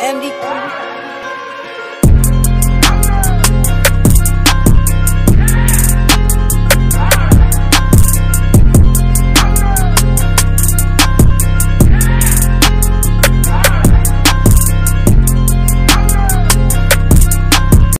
Andy.